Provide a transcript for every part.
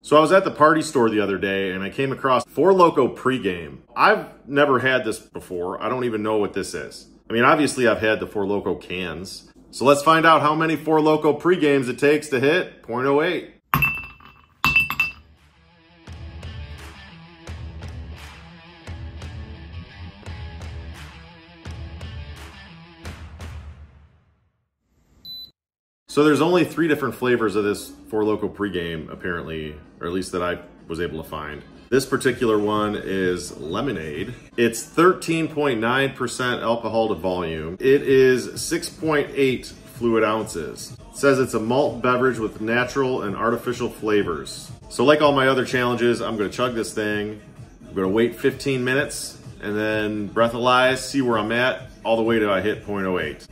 So I was at the party store the other day and I came across Four Loko pregame. I've never had this before. I don't even know what this is. I mean, obviously I've had the Four Loko cans. So let's find out how many Four Loko pregames it takes to hit 0.08. So there's only three different flavors of this Four Loko pregame, apparently, or at least that I was able to find. This particular one is lemonade. It's 13.9% alcohol to volume. It is 6.8 fluid ounces. It says it's a malt beverage with natural and artificial flavors. So like all my other challenges, I'm gonna chug this thing. I'm gonna wait 15 minutes and then breathalyze, see where I'm at, all the way to I hit 0.08.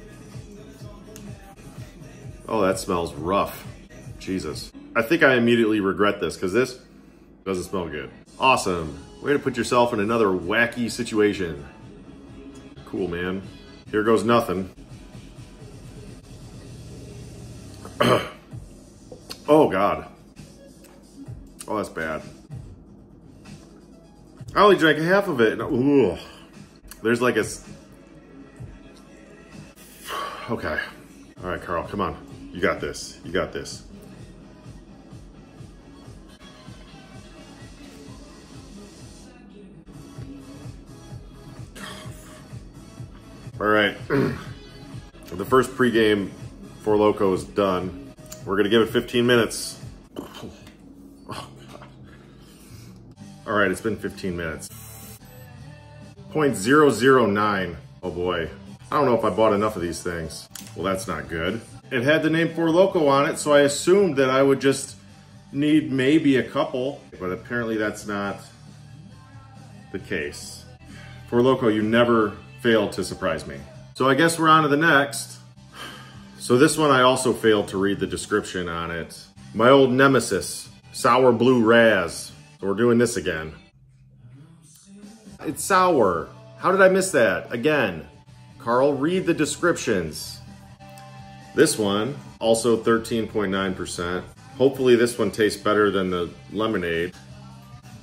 Oh, that smells rough. Jesus. I think I immediately regret this because this doesn't smell good. Awesome. Way to put yourself in another wacky situation. Cool, man. Here goes nothing. oh, God. Oh, that's bad. I only drank half of it. Ooh. There's like a... Okay. All right, Karl, come on. You got this. You got this. All right. the first pregame Four Loko is done. We're gonna give it 15 minutes. Oh, All right, it's been 15 minutes. 0.009. Oh boy. I don't know if I bought enough of these things. Well, that's not good. It had the name Four Loko on it, so I assumed that I would just need maybe a couple, but apparently that's not the case. Four Loko, you never fail to surprise me. So I guess we're on to the next. So this one I also failed to read the description on it. My old nemesis, Sour Blue Raz. So we're doing this again. It's sour. How did I miss that? Again. Karl, read the descriptions. This one, also 13.9%. Hopefully this one tastes better than the lemonade.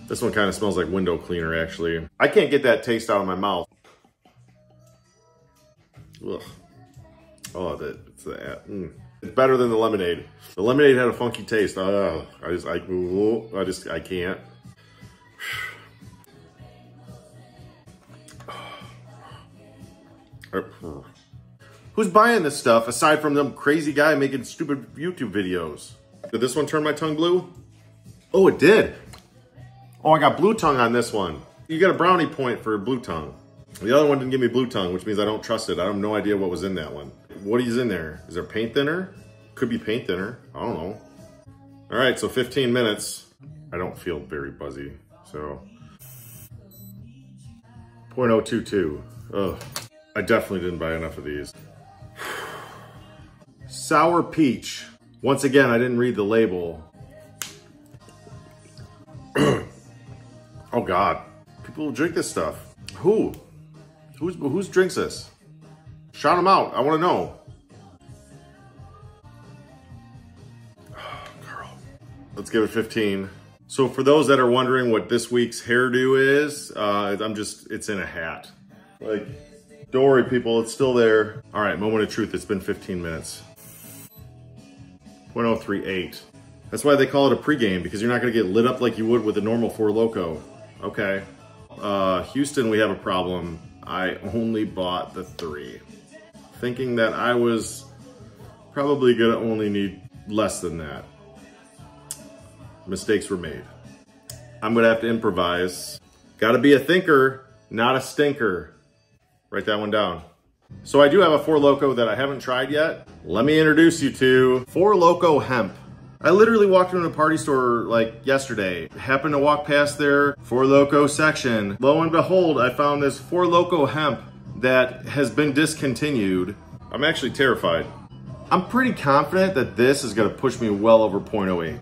This one kind of smells like window cleaner, actually. I can't get that taste out of my mouth. Ugh. Oh, that, it's that. Mm. It's better than the lemonade. The lemonade had a funky taste. Oh, I just, I, I just, I can't. Who's buying this stuff aside from them crazy guy making stupid YouTube videos? Did this one turn my tongue blue? Oh, it did. Oh, I got blue tongue on this one. You get a brownie point for blue tongue. The other one didn't give me blue tongue, which means I don't trust it. I have no idea what was in that one. What is in there? Is there paint thinner? Could be paint thinner. I don't know. All right, so 15 minutes. I don't feel very buzzy, so. 0.022. Ugh. I definitely didn't buy enough of these. Sour peach. Once again, I didn't read the label. oh God, people drink this stuff. Who? Who's who's drinks this? Shout them out. I want to know. Let's give it 15. So for those that are wondering what this week's hairdo is, uh, I'm just, it's in a hat. Like, don't worry, people, it's still there. All right, moment of truth, it's been 15 minutes. 0.038. That's why they call it a pregame, because you're not gonna get lit up like you would with a normal Four Loko. Okay. Uh, Houston, we have a problem. I only bought the three. Thinking that I was probably gonna only need less than that. Mistakes were made. I'm gonna have to improvise. Gotta be a thinker, not a stinker. Write that one down. So I do have a Four Loko that I haven't tried yet. Let me introduce you to Four Loko Hemp. I literally walked into a party store like yesterday. Happened to walk past their Four Loko section. Lo and behold, I found this Four Loko Hemp that has been discontinued. I'm actually terrified. I'm pretty confident that this is gonna push me well over 0.08.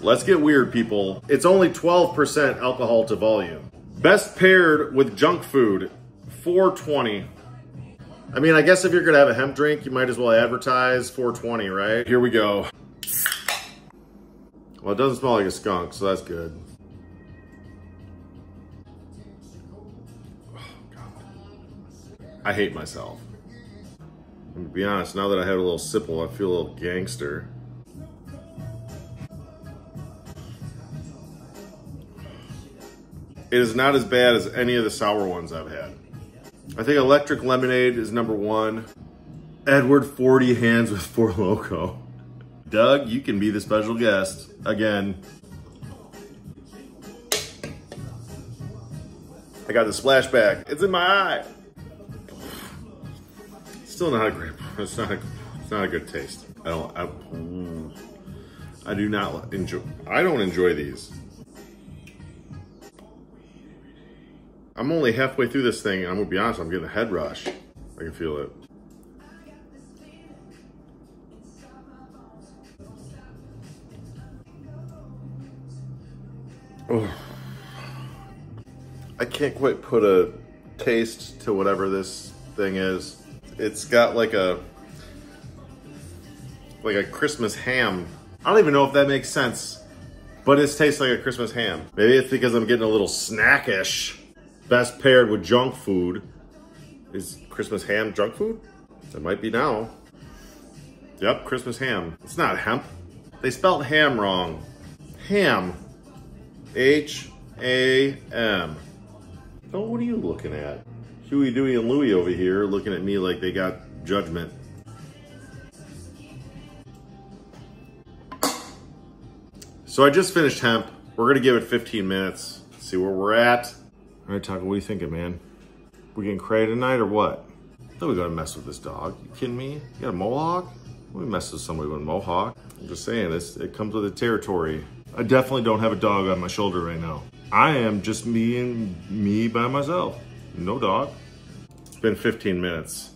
Let's get weird, people. It's only 12% alcohol to volume. Best paired with junk food 420. I mean, I guess if you're gonna have a hemp drink, you might as well advertise 420, right? Here we go. Well, it doesn't smell like a skunk, so that's good. Oh, God. I hate myself. to be honest, now that I had a little sipple, I feel a little gangster. It is not as bad as any of the sour ones I've had. I think electric lemonade is number one. Edward 40 hands with Four Loko. Doug, you can be the special guest again. I got the splashback. It's in my eye. Still not a great. It's not a. It's not a good taste. I don't. I, mm. I do not enjoy. I don't enjoy these. I'm only halfway through this thing, and I'm gonna be honest, I'm getting a head rush. I can feel it. Oh. I can't quite put a taste to whatever this thing is. It's got like a like a Christmas ham. I don't even know if that makes sense, but it tastes like a Christmas ham. Maybe it's because I'm getting a little snackish best paired with junk food. Is Christmas ham junk food? It might be now. Yep, Christmas ham. It's not hemp. They spelled ham wrong. Ham. H-A-M. Oh, what are you looking at? Huey, Dewey, and Louie over here looking at me like they got judgment. So I just finished hemp. We're gonna give it 15 minutes, see where we're at. All right, Taco, what are you thinking, man? We getting cray tonight or what? Then we gotta mess with this dog. You kidding me? You got a mohawk? We mess with somebody with a mohawk. I'm just saying, this it comes with the territory. I definitely don't have a dog on my shoulder right now. I am just me and me by myself. No dog. It's been 15 minutes.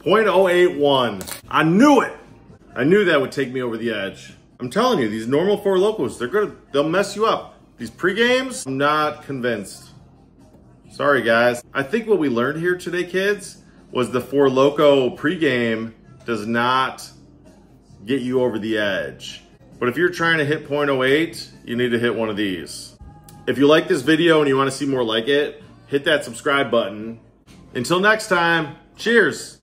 0.081. I knew it. I knew that would take me over the edge. I'm telling you, these normal Four Lokos, they're gonna, they'll mess you up. These pre-games, I'm not convinced. Sorry, guys. I think what we learned here today, kids, was the Four Loko pre-game does not get you over the edge. But if you're trying to hit 0.08, you need to hit one of these. If you like this video and you want to see more like it, hit that subscribe button. Until next time, cheers.